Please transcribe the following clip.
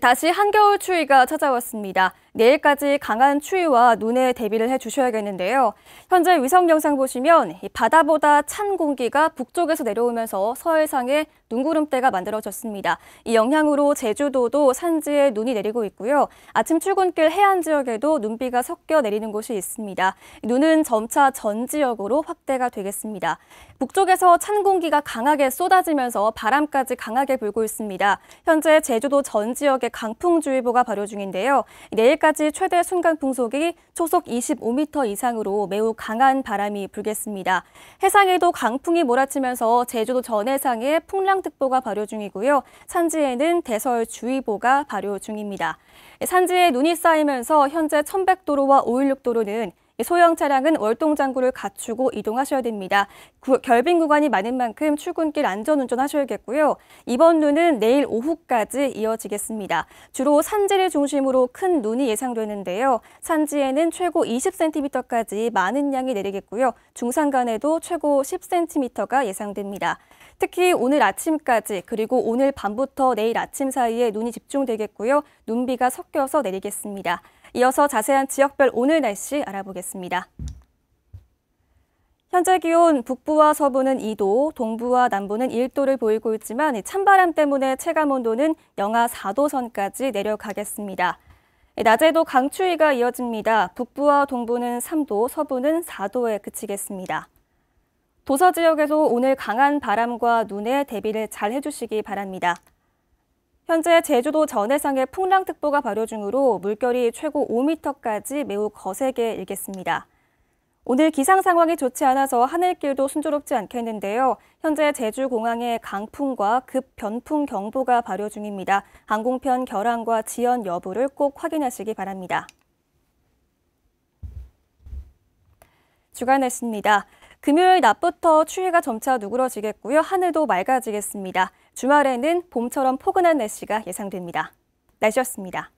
다시 한겨울 추위가 찾아왔습니다. 내일까지 강한 추위와 눈에 대비를 해 주셔야겠는데요. 현재 위성 영상 보시면 바다보다 찬 공기가 북쪽에서 내려오면서 서해상에 눈구름대가 만들어졌습니다. 이 영향으로 제주도도 산지에 눈이 내리고 있고요. 아침 출근길 해안 지역에도 눈비가 섞여 내리는 곳이 있습니다. 눈은 점차 전 지역으로 확대가 되겠습니다. 북쪽에서 찬 공기가 강하게 쏟아지면서 바람까지 강하게 불고 있습니다. 현재 제주도 전 지역에 강풍주의보가 발효 중인데요. 내일까지 최대 순간 풍속이 초속 25m 이상으로 매우 강한 바람이 불겠습니다. 해상에도 강풍이 몰아치면서 제주도 전해상에 풍랑특보가 발효 중이고요. 산지에는 대설주의보가 발효 중입니다. 산지에 눈이 쌓이면서 현재 1100도로와 516도로는 소형 차량은 월동 장구를 갖추고 이동하셔야 됩니다. 구, 결빙 구간이 많은 만큼 출근길 안전 운전 하셔야겠고요. 이번 눈은 내일 오후까지 이어지겠습니다. 주로 산지를 중심으로 큰 눈이 예상되는데요. 산지에는 최고 20cm까지 많은 양이 내리겠고요. 중산간에도 최고 10cm가 예상됩니다. 특히 오늘 아침까지 그리고 오늘 밤부터 내일 아침 사이에 눈이 집중되겠고요. 눈비가 섞여서 내리겠습니다. 이어서 자세한 지역별 오늘 날씨 알아보겠습니다. 현재 기온 북부와 서부는 2도, 동부와 남부는 1도를 보이고 있지만 찬바람 때문에 체감 온도는 영하 4도 선까지 내려가겠습니다. 낮에도 강추위가 이어집니다. 북부와 동부는 3도, 서부는 4도에 그치겠습니다. 도서 지역에서 오늘 강한 바람과 눈에 대비를 잘 해주시기 바랍니다. 현재 제주도 전해상에 풍랑특보가 발효 중으로 물결이 최고 5m까지 매우 거세게 일겠습니다. 오늘 기상 상황이 좋지 않아서 하늘길도 순조롭지 않겠는데요. 현재 제주 공항에 강풍과 급 변풍 경보가 발효 중입니다. 항공편 결항과 지연 여부를 꼭 확인하시기 바랍니다. 주간 날씨입니다. 금요일 낮부터 추위가 점차 누그러지겠고요. 하늘도 맑아지겠습니다. 주말에는 봄처럼 포근한 날씨가 예상됩니다. 날씨였습니다.